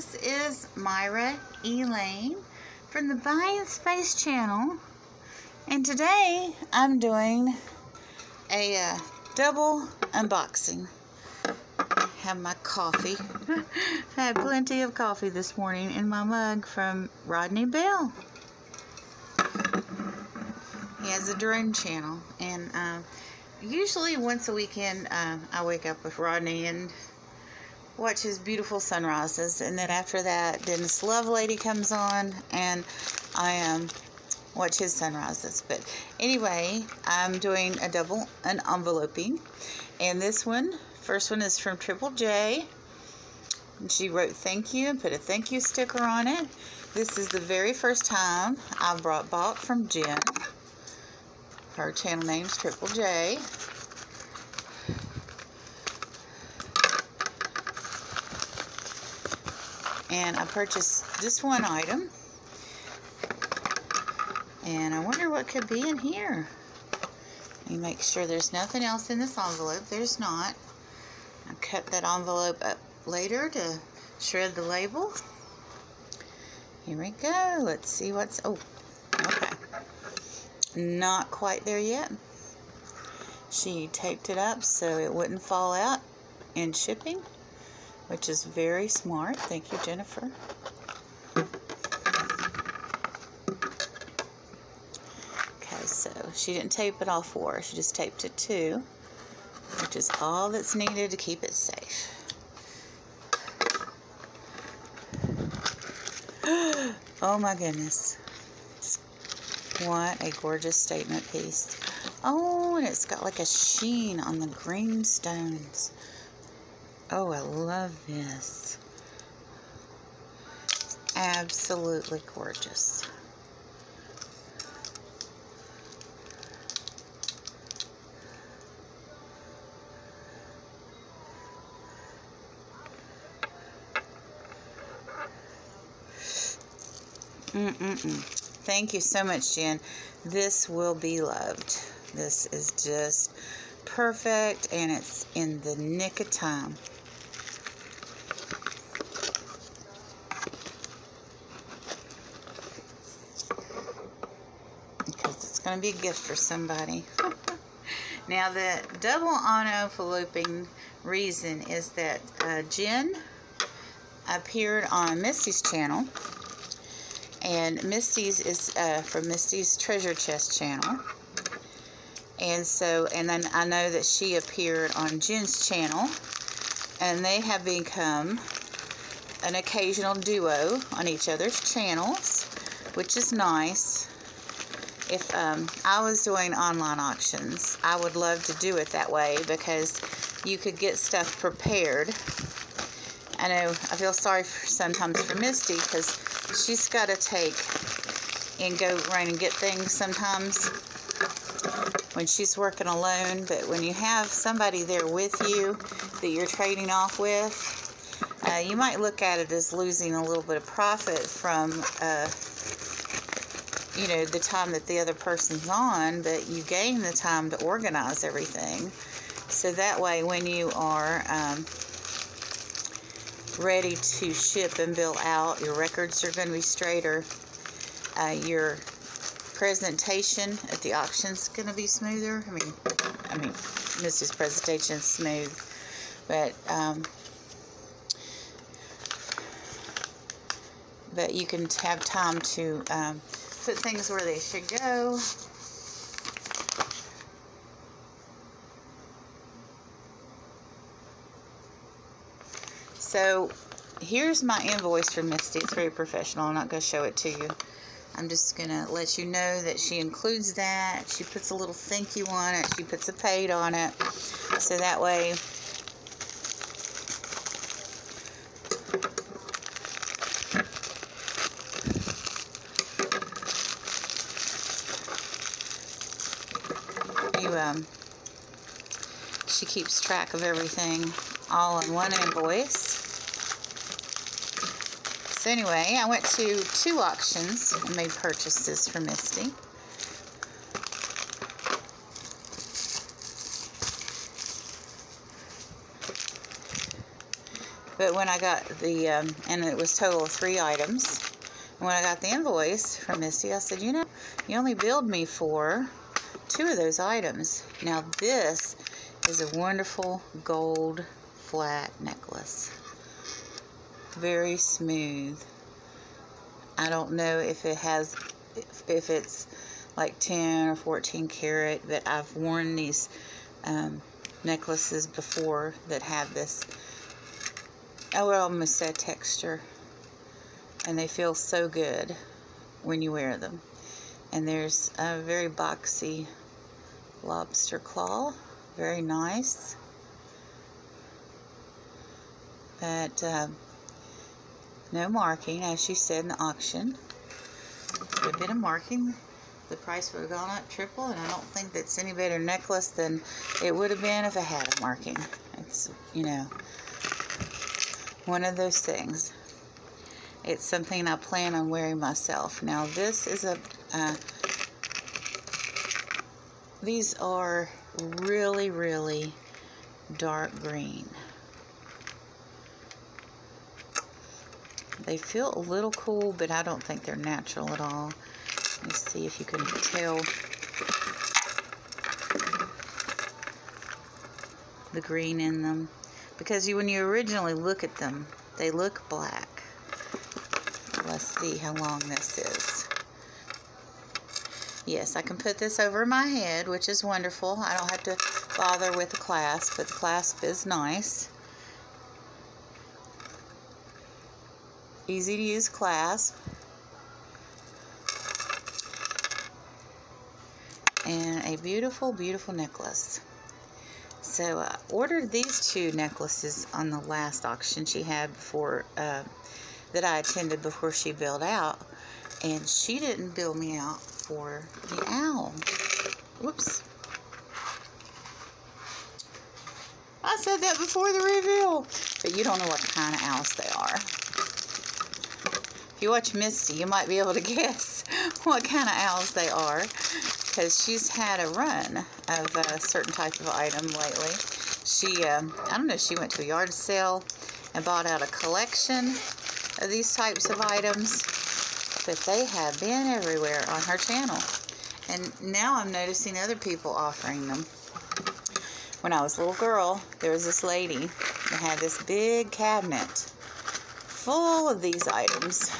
This is Myra Elaine from the Buying Space channel. And today I'm doing a uh, double unboxing. Have my coffee. I had plenty of coffee this morning in my mug from Rodney Bell. He has a drone channel and uh, usually once a weekend uh, I wake up with Rodney and watch his beautiful sunrises and then after that Dennis Lovelady comes on and I um, watch his sunrises. But anyway I'm doing a double unenveloping and this one first one is from Triple J and she wrote thank you and put a thank you sticker on it. This is the very first time I brought bought from Jen her channel name's Triple J and I purchased this one item. And I wonder what could be in here. Let me make sure there's nothing else in this envelope. There's not. I'll cut that envelope up later to shred the label. Here we go. Let's see what's oh okay. Not quite there yet. She taped it up so it wouldn't fall out in shipping which is very smart. Thank you, Jennifer. Okay, so she didn't tape it all four. She just taped it two, which is all that's needed to keep it safe. oh my goodness. What a gorgeous statement piece. Oh, and it's got like a sheen on the green stones. Oh, I love this. Absolutely gorgeous. Mm-mm-mm. Thank you so much, Jen. This will be loved. This is just perfect, and it's in the nick of time. Going to be a gift for somebody. now, the double enveloping reason is that uh, Jen appeared on Misty's channel. And Misty's is uh, from Misty's Treasure Chest channel. And so, and then I know that she appeared on Jen's channel. And they have become an occasional duo on each other's channels, which is nice if um, I was doing online auctions, I would love to do it that way because you could get stuff prepared. I know I feel sorry for, sometimes for Misty because she's got to take and go run and get things sometimes when she's working alone. But when you have somebody there with you that you're trading off with, uh, you might look at it as losing a little bit of profit from uh, you know, the time that the other person's on, but you gain the time to organize everything. So that way, when you are um, ready to ship and bill out, your records are going to be straighter. Uh, your presentation at the auction is going to be smoother. I mean, I mean, Mrs. Presentation smooth, but um, but you can have time to um, put things where they should go. So here's my invoice from Misty. It's very professional. I'm not going to show it to you. I'm just going to let you know that she includes that. She puts a little thank you on it. She puts a paid on it. So that way um, she keeps track of everything all in one invoice. So anyway, I went to two auctions and made purchases for Misty. But when I got the, um, and it was total of three items. When I got the invoice from Misty, I said, you know, you only billed me for two of those items. Now this is a wonderful gold flat necklace. Very smooth. I don't know if it has, if, if it's like 10 or 14 karat, but I've worn these um, necklaces before that have this, I would almost say texture. And they feel so good when you wear them. And there's a very boxy lobster claw. Very nice. But uh, no marking, as she said in the auction. A bit of marking, the price would have gone up triple, and I don't think that's any better necklace than it would have been if I had a marking. It's, you know, one of those things. It's something I plan on wearing myself. Now, this is a, uh, these are really, really dark green. They feel a little cool, but I don't think they're natural at all. Let me see if you can tell the green in them. Because you, when you originally look at them, they look black. Let's see how long this is. Yes, I can put this over my head, which is wonderful. I don't have to bother with the clasp, but the clasp is nice. Easy to use clasp. And a beautiful, beautiful necklace. So I ordered these two necklaces on the last auction she had before, uh, that I attended before she billed out. And she didn't bill me out for the owl. Whoops. I said that before the reveal. But you don't know what kind of owls they are. If you watch Misty, you might be able to guess what kind of owls they are. Because she's had a run of a certain type of item lately. She, um, I don't know, she went to a yard sale and bought out a collection of these types of items but they have been everywhere on her channel. And now I'm noticing other people offering them. When I was a little girl, there was this lady that had this big cabinet full of these items.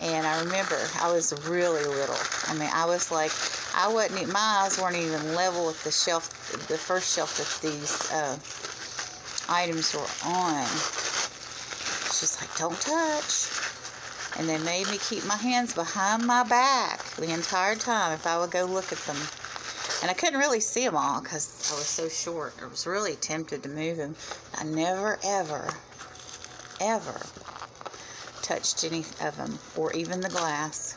And I remember I was really little. I mean, I was like, I wasn't, my eyes weren't even level with the shelf, the first shelf that these uh, items were on. She's like, don't touch and they made me keep my hands behind my back the entire time if I would go look at them. And I couldn't really see them all because I was so short. I was really tempted to move them. I never, ever, ever touched any of them or even the glass.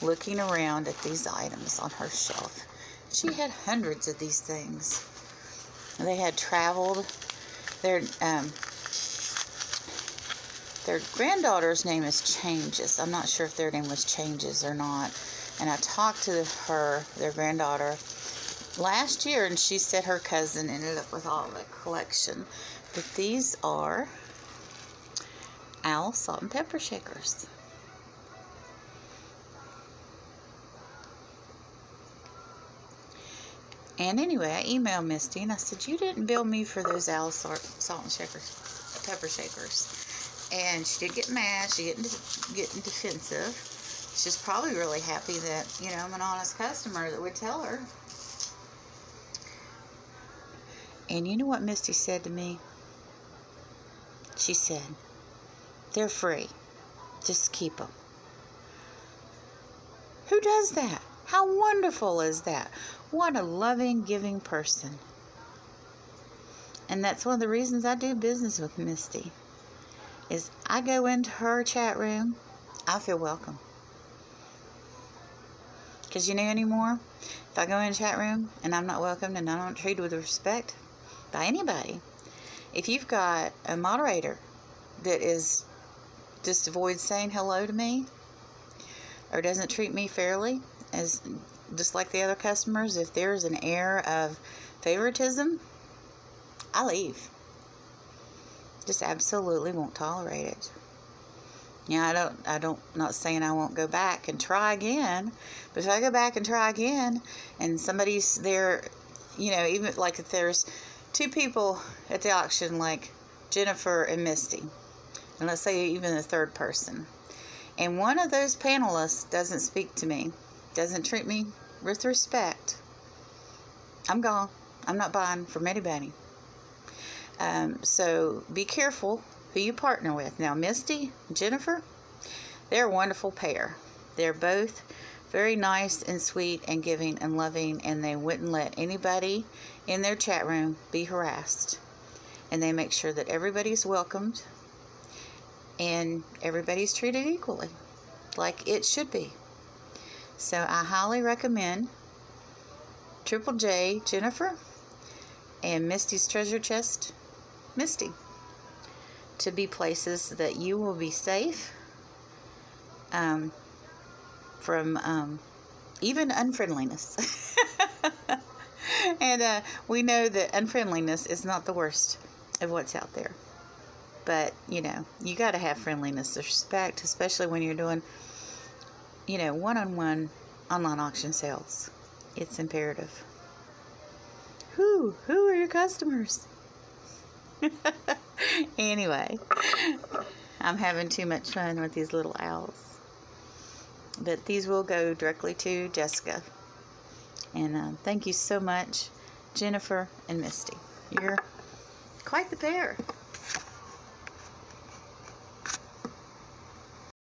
Looking around at these items on her shelf. She had hundreds of these things. They had traveled. Their um, their granddaughter's name is Changes. I'm not sure if their name was Changes or not. And I talked to her, their granddaughter, last year, and she said her cousin ended up with all the collection. But these are owl salt and pepper shakers. And anyway, I emailed Misty and I said, You didn't bill me for those owl salt, salt and shakers, pepper shakers. And she did get mad. She getting getting defensive. She's probably really happy that, you know, I'm an honest customer that would tell her. And you know what Misty said to me? She said, they're free. Just keep them. Who does that? How wonderful is that? What a loving, giving person. And that's one of the reasons I do business with Misty is I go into her chat room, I feel welcome. Because you know anymore, if I go in a chat room and I'm not welcomed and I'm not treated with respect by anybody, if you've got a moderator that is just avoids saying hello to me or doesn't treat me fairly as just like the other customers, if there's an air of favoritism, I leave. Just absolutely won't tolerate it. Yeah, I don't, I don't, not saying I won't go back and try again, but if I go back and try again and somebody's there, you know, even like if there's two people at the auction, like Jennifer and Misty, and let's say even a third person, and one of those panelists doesn't speak to me, doesn't treat me with respect, I'm gone. I'm not buying from anybody. Um, so be careful who you partner with. Now, Misty, Jennifer, they're a wonderful pair. They're both very nice and sweet and giving and loving, and they wouldn't let anybody in their chat room be harassed. And they make sure that everybody's welcomed and everybody's treated equally, like it should be. So I highly recommend Triple J Jennifer and Misty's Treasure Chest Misty to be places that you will be safe um, from um, even unfriendliness. and uh, we know that unfriendliness is not the worst of what's out there. But, you know, you got to have friendliness, respect, especially when you're doing, you know, one on one online auction sales. It's imperative. Who? Who are your customers? anyway, I'm having too much fun with these little owls. But these will go directly to Jessica. And uh, thank you so much, Jennifer and Misty. You're quite the pair.